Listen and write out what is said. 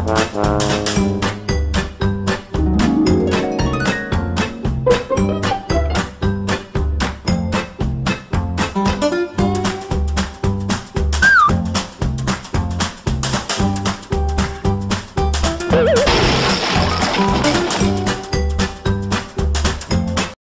Bye.